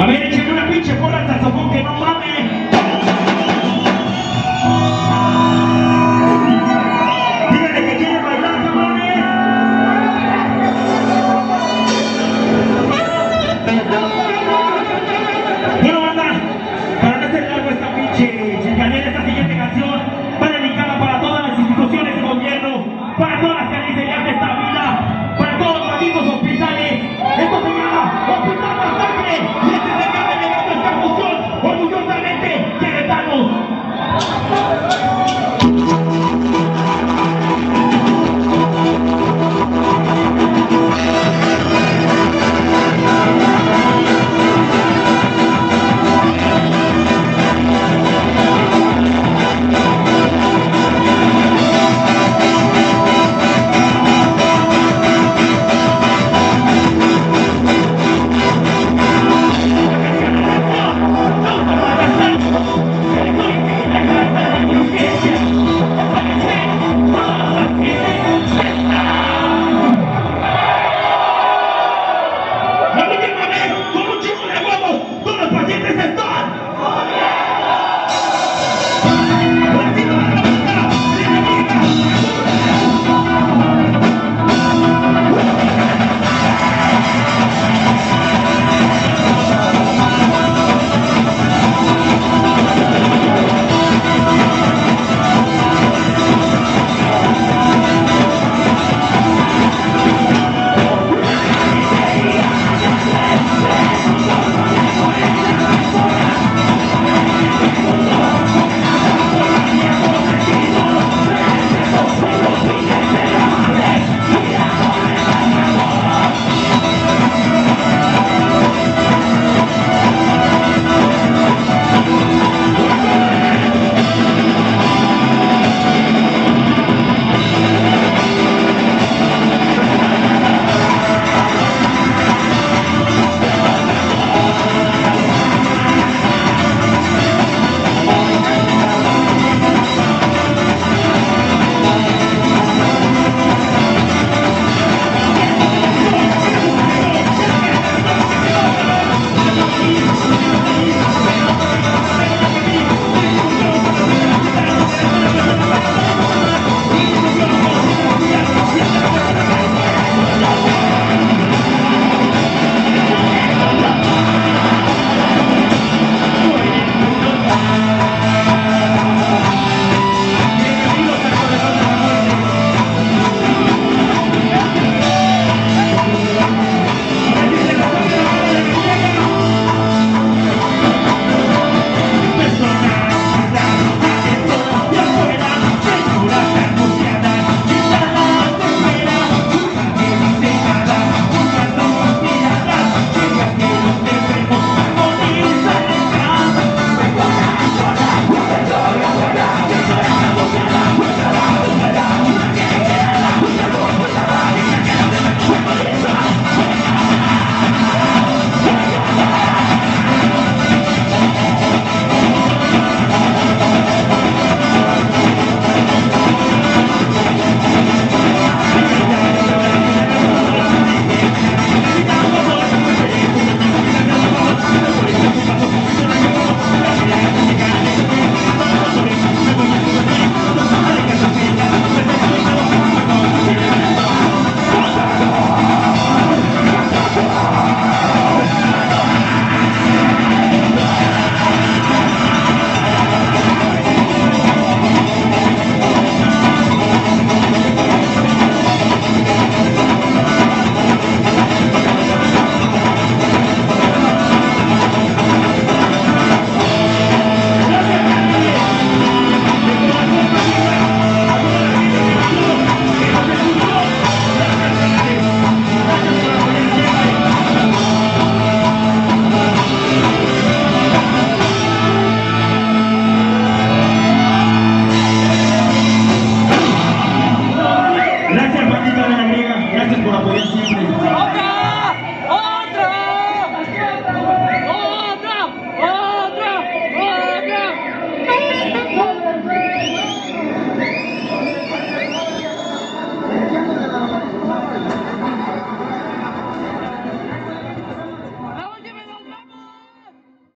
A ver, echenme una pinche porra al salsafonte, no mames. Dígale que tiene pa'lta, no mames. Tú no mames. Para no hacer largo esta pinche chingadera, esta siguiente canción va dedicada para todas las instituciones de gobierno.